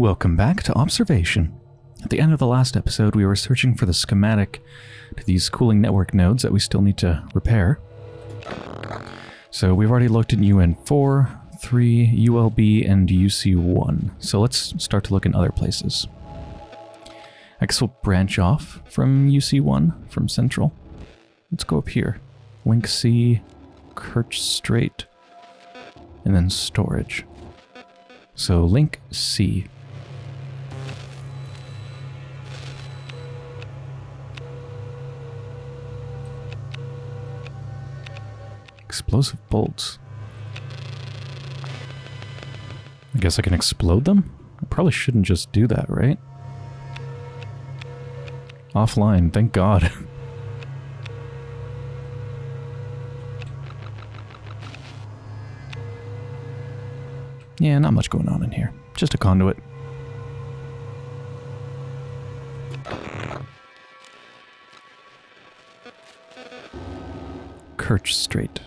Welcome back to Observation. At the end of the last episode, we were searching for the schematic to these cooling network nodes that we still need to repair. So we've already looked at UN4, 3, ULB, and UC1. So let's start to look in other places. I guess we'll branch off from UC1, from Central. Let's go up here. Link C, Kerch Strait, and then storage. So link C. Explosive bolts. I guess I can explode them? I probably shouldn't just do that, right? Offline, thank god. yeah, not much going on in here. Just a conduit. Kerch Strait.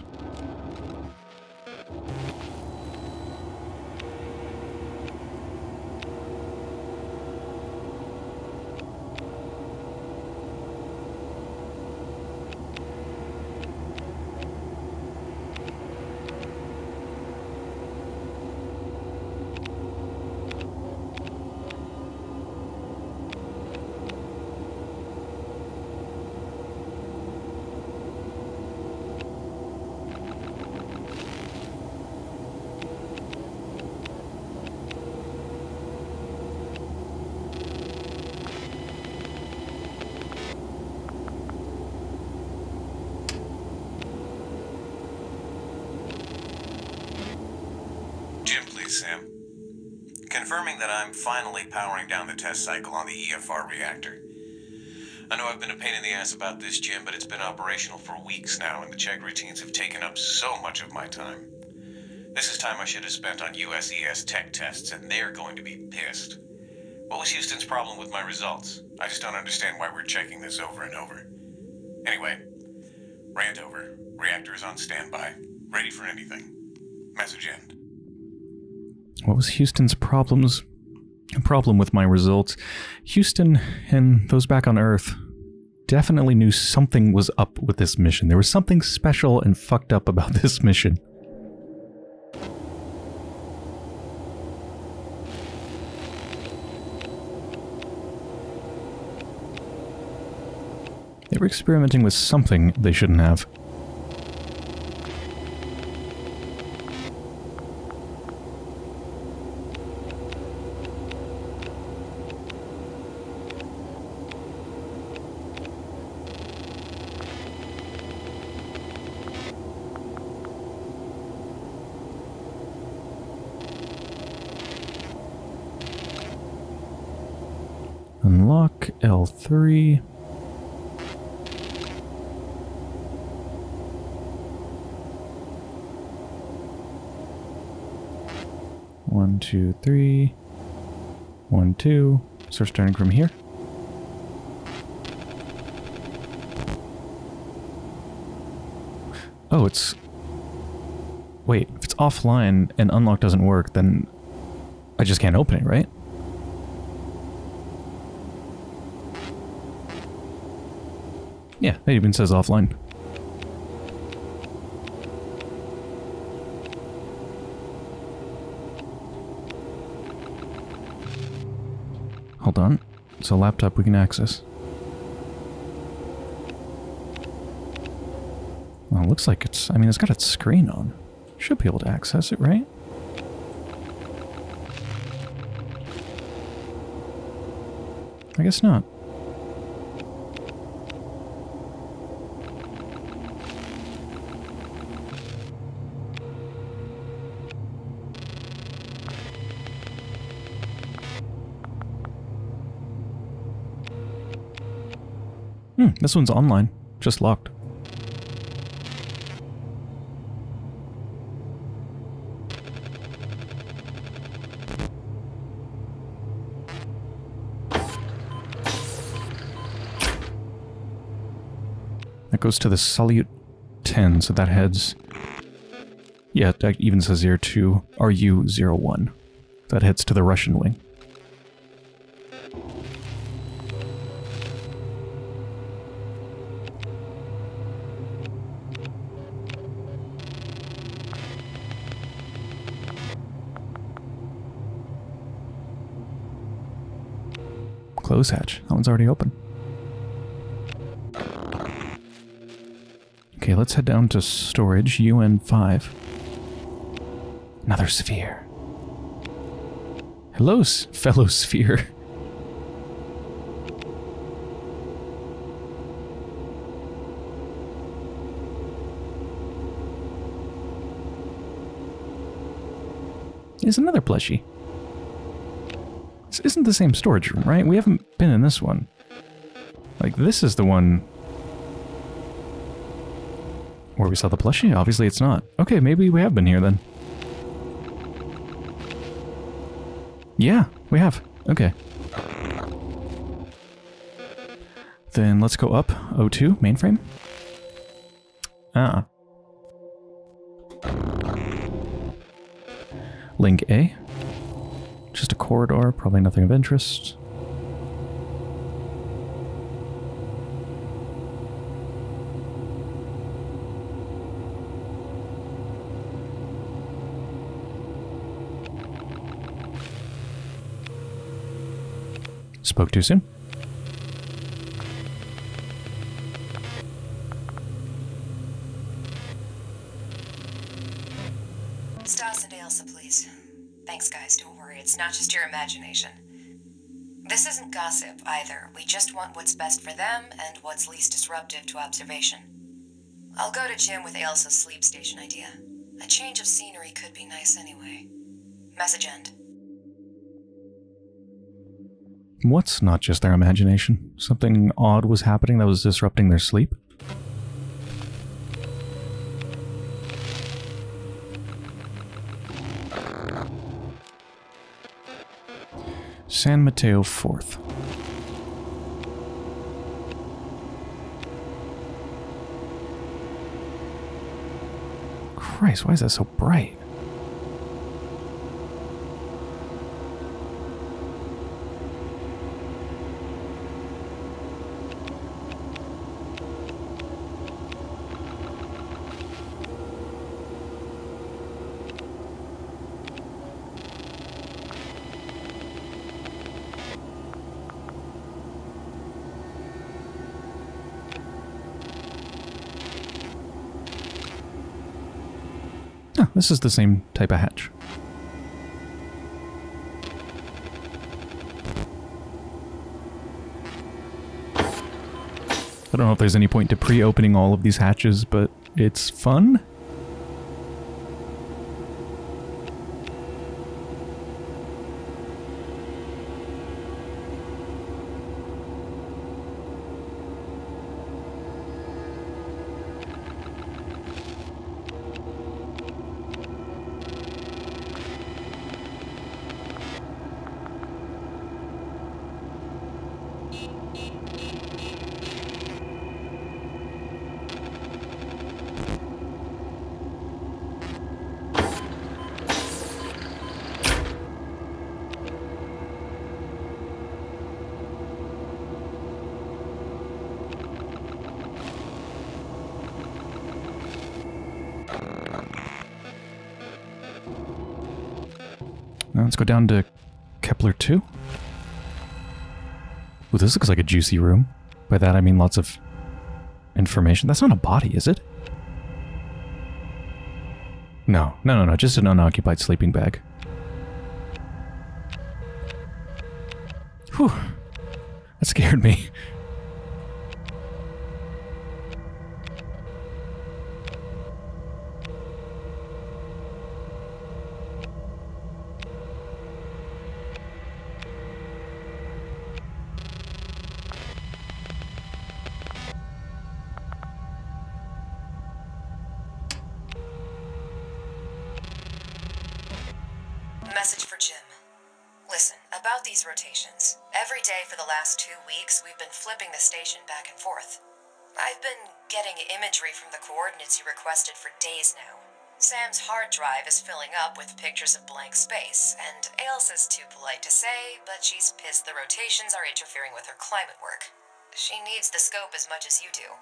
Jim, please, Sam. Confirming that I'm finally powering down the test cycle on the EFR reactor. I know I've been a pain in the ass about this, Jim, but it's been operational for weeks now, and the check routines have taken up so much of my time. This is time I should have spent on USES tech tests, and they're going to be pissed. What was Houston's problem with my results? I just don't understand why we're checking this over and over. Anyway, rant over. Reactor is on standby. Ready for anything. Message end. What was Houston's problems? A problem with my results. Houston and those back on Earth definitely knew something was up with this mission. There was something special and fucked up about this mission. They were experimenting with something they shouldn't have. Unlock L3. One, two, three. One, two. So starting from here. Oh, it's... Wait, if it's offline and unlock doesn't work, then I just can't open it, right? Yeah, it even says offline. Hold on. It's a laptop we can access. Well, it looks like it's... I mean, it's got its screen on. Should be able to access it, right? I guess not. Hmm, this one's online. Just locked. That goes to the Salyut 10, so that heads... Yeah, that even says here to RU-01. That heads to the Russian wing. Close hatch. That one's already open. Okay, let's head down to storage, UN5. Another sphere. Hello, fellow sphere. Is another plushie. This isn't the same storage room, right? We haven't been in this one. Like, this is the one where we saw the plushie? Obviously it's not. Okay, maybe we have been here then. Yeah, we have. Okay. Then let's go up. O2, mainframe. Ah. Link A. Just a corridor, probably nothing of interest. Spoke too soon. Stas and Ailsa, please. Thanks, guys. Don't worry. It's not just your imagination. This isn't gossip either. We just want what's best for them and what's least disruptive to observation. I'll go to Jim with Ailsa's sleep station idea. A change of scenery could be nice anyway. Message end. What's not just their imagination? Something odd was happening that was disrupting their sleep? San Mateo 4th. Christ, why is that so bright? Oh, this is the same type of hatch. I don't know if there's any point to pre-opening all of these hatches, but it's fun. Down to Kepler 2. Ooh, this looks like a juicy room. By that I mean lots of information. That's not a body, is it? No, no, no, no, just an unoccupied sleeping bag. Whew. That scared me. Requested for days now. Sam's hard drive is filling up with pictures of blank space, and Ailsa's too polite to say, but she's pissed the rotations are interfering with her climate work. She needs the scope as much as you do.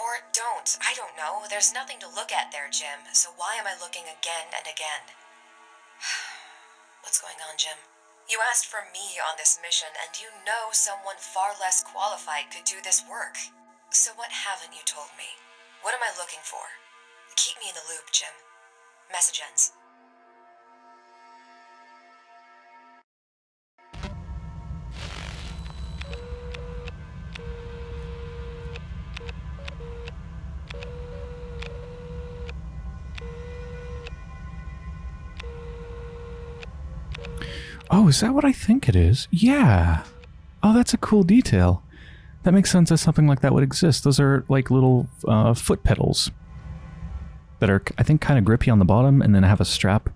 Or don't. I don't know. There's nothing to look at there, Jim, so why am I looking again and again? What's going on, Jim? You asked for me on this mission, and you know someone far less qualified could do this work. So what haven't you told me? What am I looking for? Keep me in the loop, Jim. Message ends. Oh, is that what I think it is? Yeah. Oh, that's a cool detail. That makes sense that something like that would exist. Those are like little uh, foot pedals that are, I think, kind of grippy on the bottom and then have a strap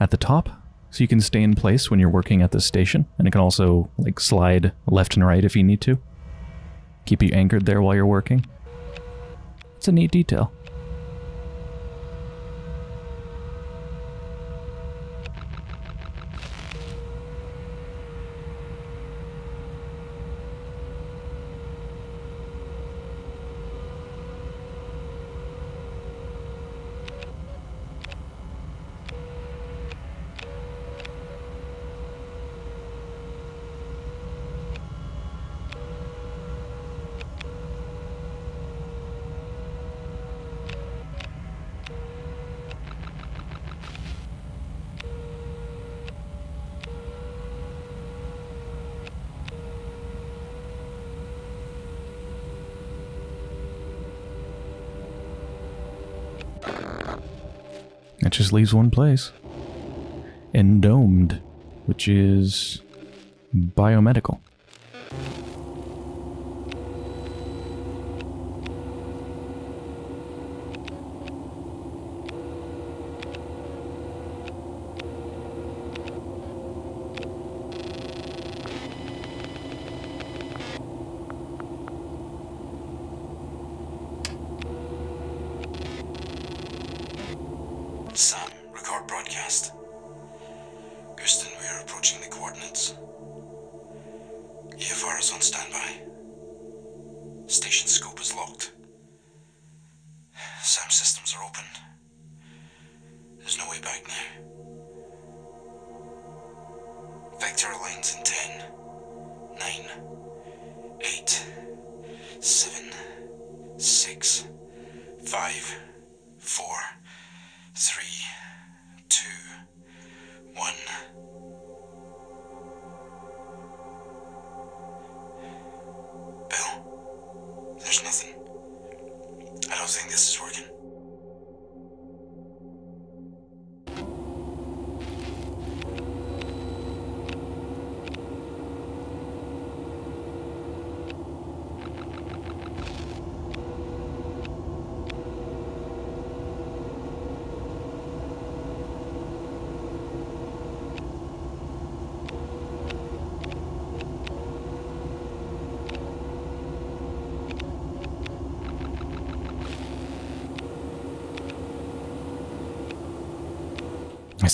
at the top so you can stay in place when you're working at the station. And it can also like slide left and right if you need to. Keep you anchored there while you're working. It's a neat detail. Just leaves one place. Endomed, which is biomedical.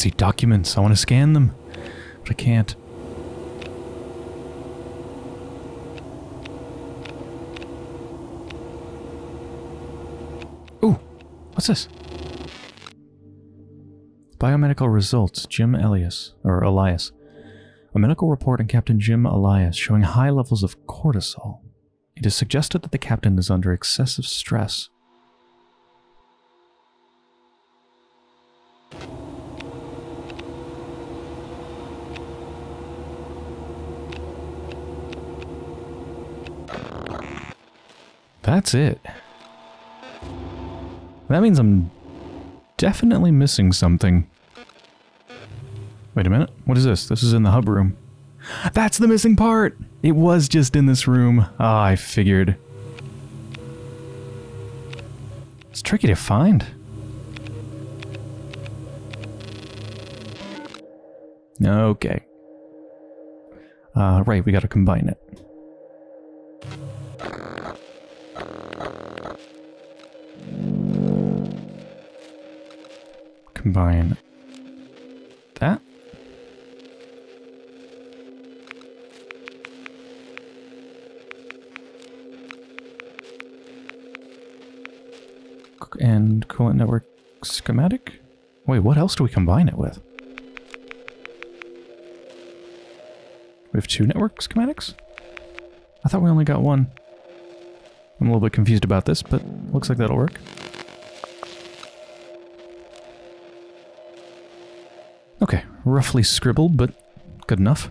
See documents. I want to scan them, but I can't. Ooh, what's this? Biomedical results. Jim Elias, or Elias. A medical report on Captain Jim Elias showing high levels of cortisol. It is suggested that the captain is under excessive stress. That's it. That means I'm definitely missing something. Wait a minute. What is this? This is in the hub room. That's the missing part! It was just in this room. Ah, I figured. It's tricky to find. Okay. Uh, right, we gotta combine it. Combine that. And coolant network schematic? Wait, what else do we combine it with? We have two network schematics? I thought we only got one. I'm a little bit confused about this, but looks like that'll work. Roughly scribbled, but good enough.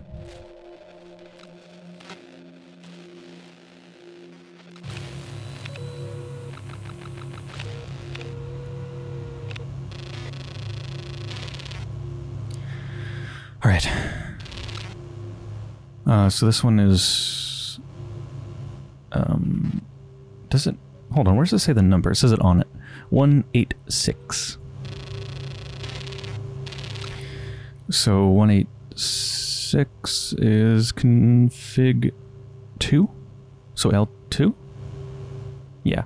All right. Uh, so this one is. Um, does it? Hold on. Where does it say the number? It says it on it. One eight six. So one eight six is config two. So L two. Yeah.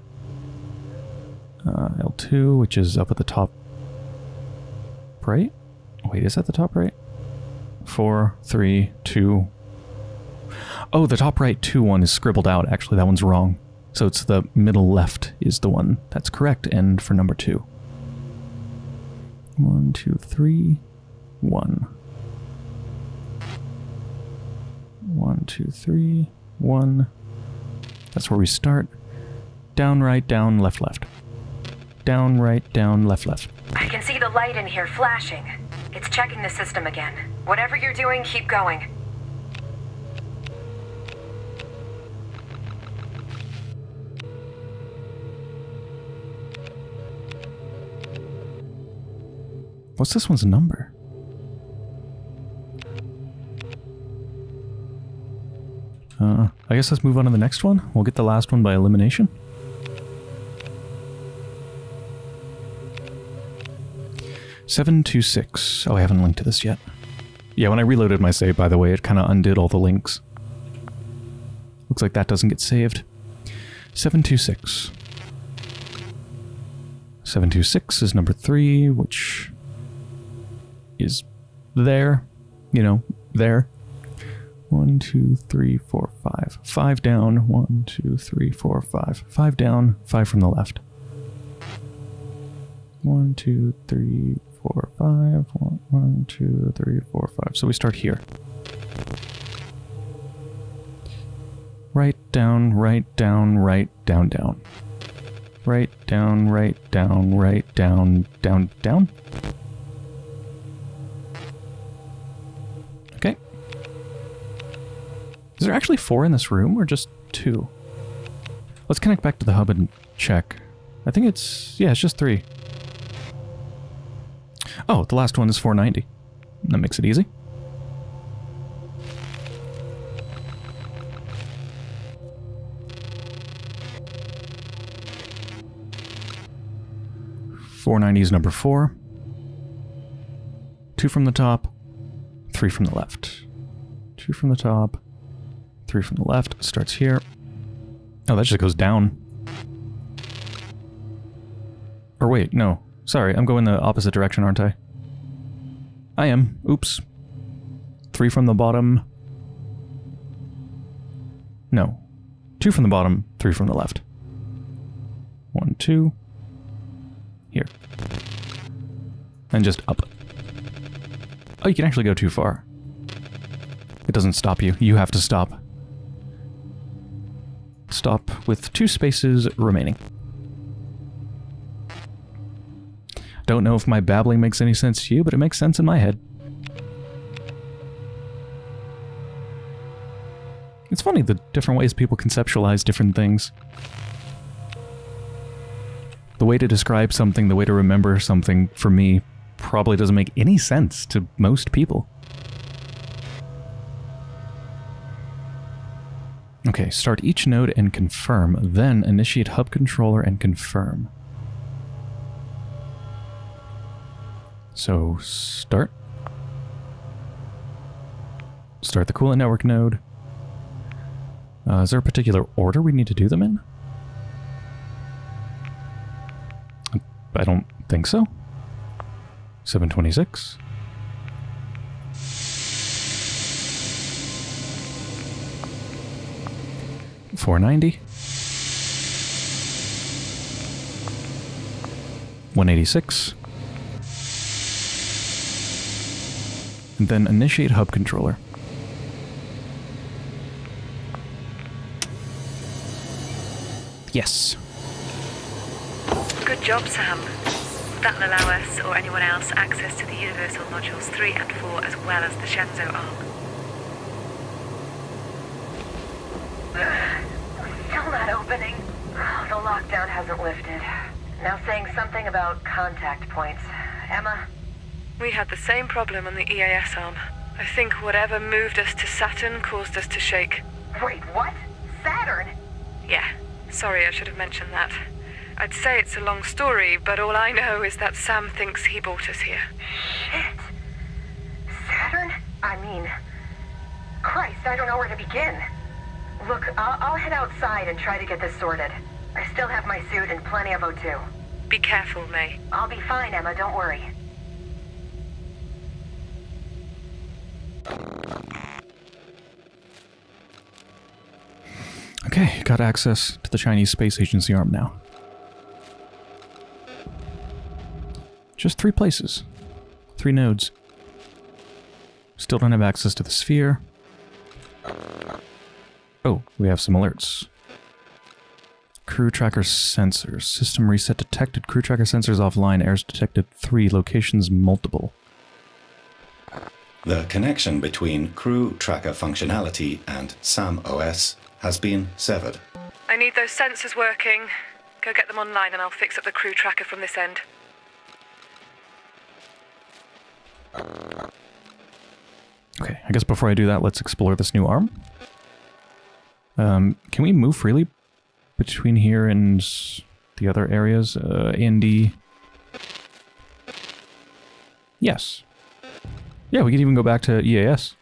Uh, L two, which is up at the top right. Wait, is that the top right? Four, three, two. Oh, the top right two one is scribbled out. Actually, that one's wrong. So it's the middle left is the one that's correct. And for number two. One, two, three, one. One, two, three, one. That's where we start. Down, right, down, left, left. Down, right, down, left, left. I can see the light in here flashing. It's checking the system again. Whatever you're doing, keep going. What's this one's number? I guess let's move on to the next one. We'll get the last one by elimination. Seven two six. Oh, I haven't linked to this yet. Yeah, when I reloaded my save, by the way, it kind of undid all the links. Looks like that doesn't get saved. 726. 726 is number 3, which is there. You know, there. One, two, three, four, five. Five down. One, two, three, four, five. Five down. Five from the left. One, two, three, four, five. One, one, two, three, four, five. So we start here. Right, down, right, down, right, down, down. Right, down, right, down, right, down, down, down. Is there actually four in this room or just two? Let's connect back to the hub and check. I think it's, yeah, it's just three. Oh, the last one is 490. That makes it easy. Four ninety is number four. Two from the top, three from the left. Two from the top, three from the left. Starts here. Oh, that just goes down. Or wait, no. Sorry, I'm going the opposite direction, aren't I? I am. Oops. Three from the bottom. No. Two from the bottom, three from the left. One, two. Here. And just up. Oh, you can actually go too far. It doesn't stop you. You have to stop. Stop with two spaces remaining. Don't know if my babbling makes any sense to you, but it makes sense in my head. It's funny the different ways people conceptualize different things. The way to describe something, the way to remember something, for me, probably doesn't make any sense to most people. Okay, start each node and confirm, then initiate hub controller and confirm. So start. Start the coolant network node. Uh, is there a particular order we need to do them in? I don't think so. 726. 490. 186. And then initiate hub controller. Yes. Good job, Sam. That'll allow us or anyone else access to the Universal Modules 3 and 4 as well as the Shenzhou arm lockdown hasn't lifted. Now saying something about contact points. Emma? We had the same problem on the EAS arm. I think whatever moved us to Saturn caused us to shake. Wait, what? Saturn? Yeah, sorry I should have mentioned that. I'd say it's a long story, but all I know is that Sam thinks he brought us here. Shit. Saturn? I mean... Christ, I don't know where to begin. Look, I'll, I'll head outside and try to get this sorted. I still have my suit and plenty of O2. Be careful, May. I'll be fine, Emma, don't worry. Okay, got access to the Chinese Space Agency arm now. Just three places. Three nodes. Still don't have access to the sphere. Oh, we have some alerts. Crew tracker sensors. System reset detected. Crew tracker sensors offline. Errors detected. Three. Locations multiple. The connection between crew tracker functionality and SAM OS has been severed. I need those sensors working. Go get them online and I'll fix up the crew tracker from this end. Okay, I guess before I do that, let's explore this new arm. Um, can we move freely between here and the other areas? Uh, D. Yes. Yeah, we can even go back to EAS.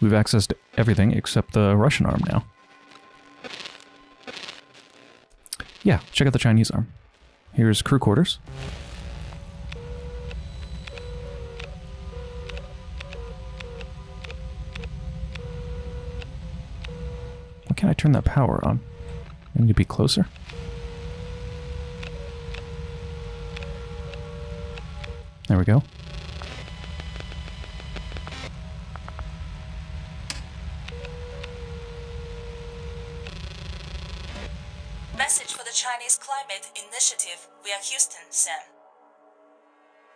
We've accessed everything except the Russian arm now. Yeah, check out the Chinese arm. Here's crew quarters. Turn that power on? I need to be closer. There we go. Message for the Chinese Climate Initiative via Houston, Sam.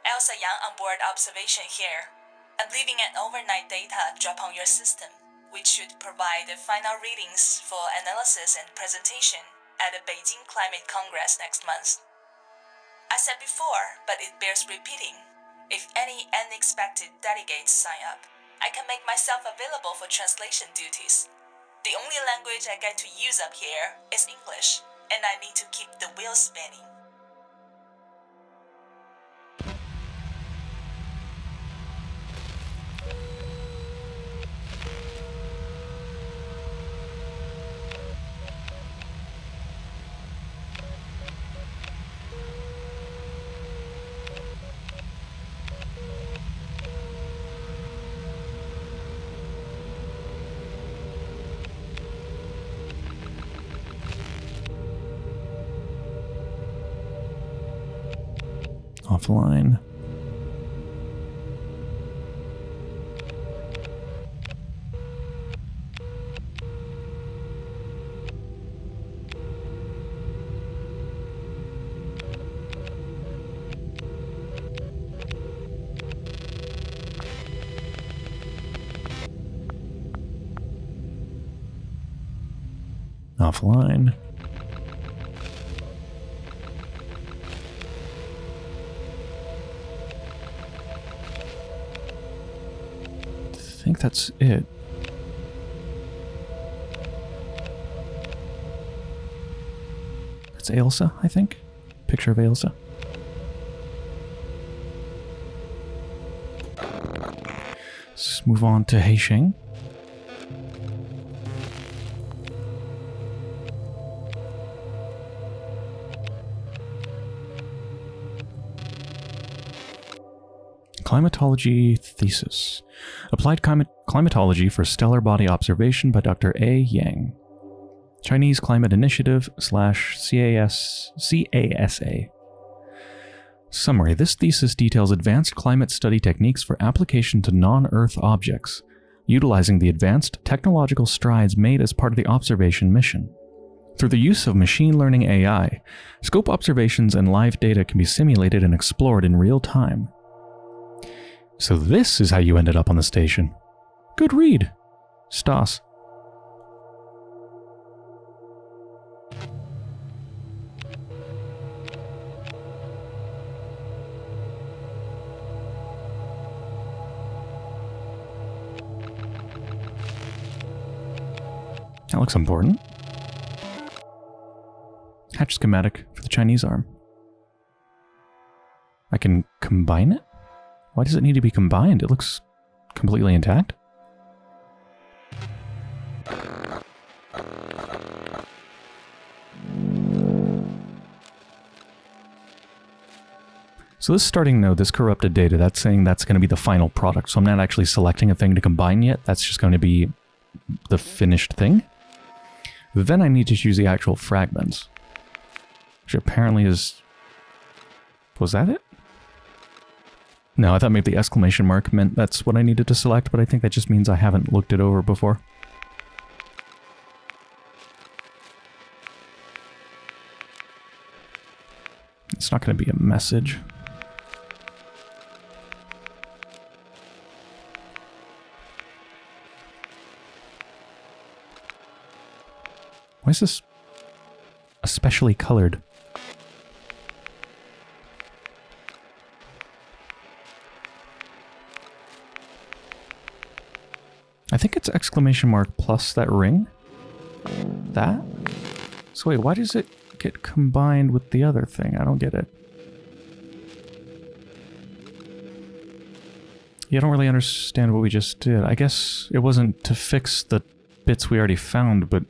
Ailsa Yang on board observation here. I'm leaving an overnight data drop on your system, which should provide the final readings for analysis and presentation at the Beijing Climate Congress next month. I said before, but it bears repeating. If any unexpected delegates sign up, I can make myself available for translation duties. The only language I get to use up here is English, and I need to keep the wheels spinning. Offline. I think that's it. That's Ailsa, I think. Picture of Ailsa. Let's move on to Heisheng. Climatology Thesis. Applied Clima- Climatology for Stellar Body Observation by Dr. A. Yang. Chinese Climate Initiative slash CAS, CASA. Summary This thesis details advanced climate study techniques for application to non Earth objects. utilizing the advanced technological strides made as part of the observation mission. Through the use of machine learning AI, scope observations and live data can be simulated and explored in real time. So this is how you ended up on the station. Good read. Stas. That looks important. Hatch schematic for the Chinese arm. I can combine it? Why does it need to be combined? It looks completely intact. So this starting node, this corrupted data, that's saying that's going to be the final product. So I'm not actually selecting a thing to combine yet. That's just going to be the finished thing. Then I need to choose the actual fragments. Which apparently is... Was that it? No, I thought maybe the exclamation mark meant that's what I needed to select, but I think that just means I haven't looked it over before. It's not going to be a message. Why is this especially colored? I think it's exclamation mark plus that ring. That? So wait, why does it get combined with the other thing? I don't get it. Yeah, I don't really understand what we just did. I guess it wasn't to fix the bits we already found, but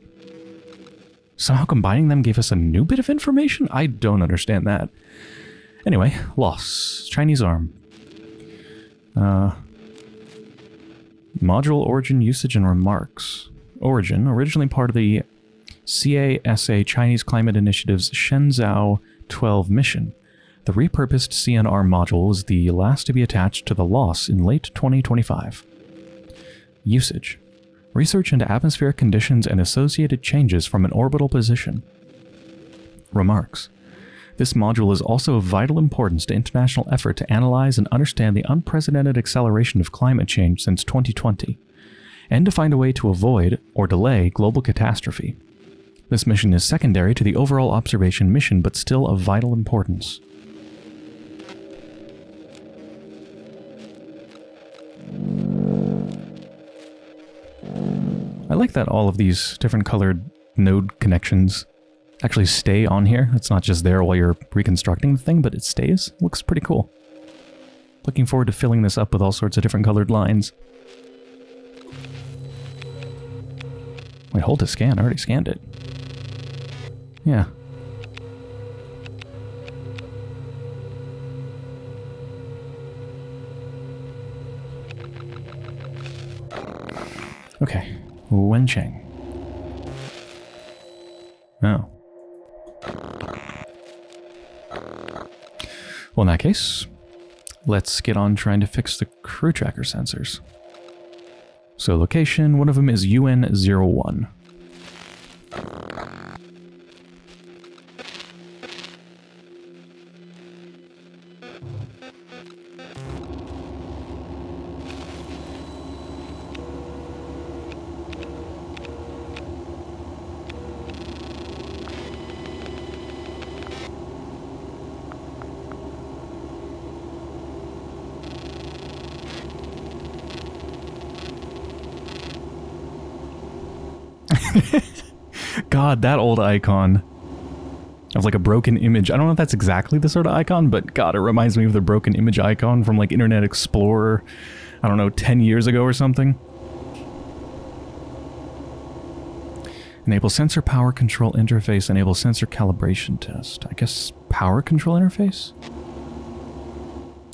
somehow combining them gave us a new bit of information? I don't understand that. Anyway, loss. Chinese arm. Uh, module origin usage and remarks. Origin, originally part of the CASA Chinese Climate Initiative's Shenzhou 12 mission. The repurposed CNR module was the last to be attached to the loss in late 2025. Usage. Research into atmospheric conditions and associated changes from an orbital position. Remarks. This module is also of vital importance to international effort to analyze and understand the unprecedented acceleration of climate change since 2020, and to find a way to avoid or delay global catastrophe. This mission is secondary to the overall observation mission, but still of vital importance. I like that all of these different colored node connections actually stay on here. It's not just there while you're reconstructing the thing, but it stays. Looks pretty cool. Looking forward to filling this up with all sorts of different colored lines. Wait, hold to scan. I already scanned it. Yeah. Okay. Wencheng. Oh. Well, in that case, let's get on trying to fix the crew tracker sensors. So location, one of them is UN01. God, that old icon of like a broken image. I don't know if that's exactly the sort of icon, but God, it reminds me of the broken image icon from like Internet Explorer, I don't know, 10 years ago or something. Enable sensor power control interface, enable sensor calibration test. I guess power control interface?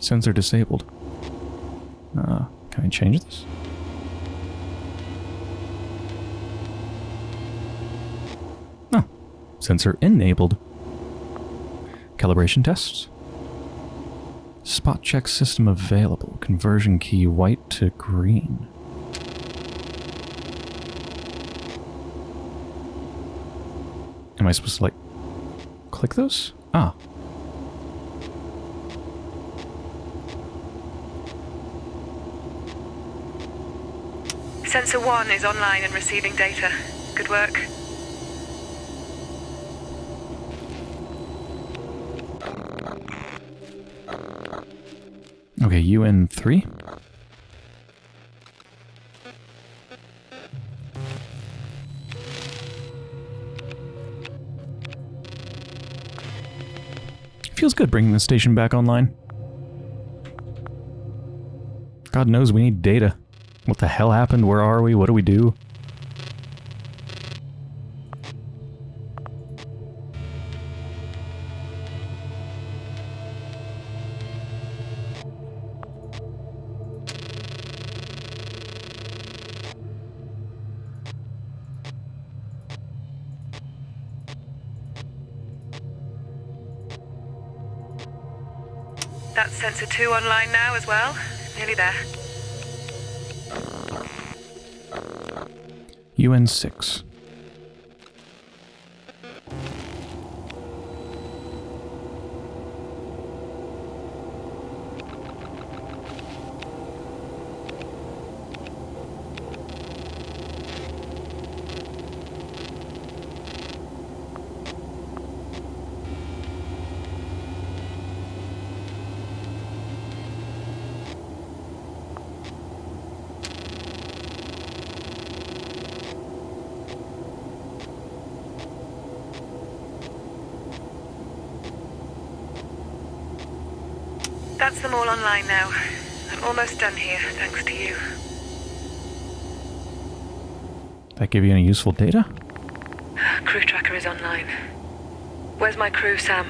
Sensor disabled. Uh, can I change this? Sensor enabled. Calibration tests. Spot check system available. Conversion key white to green. Am I supposed to, like, click those? Ah. Sensor 1 is online and receiving data. Good work. UN3. Feels good bringing the station back online. God knows we need data. What the hell happened? Where are we? What do we do? two online now as well. Nearly there. UN 6. Done here, thanks to you. That give you any useful data? Crew tracker is online. Where's my crew, Sam?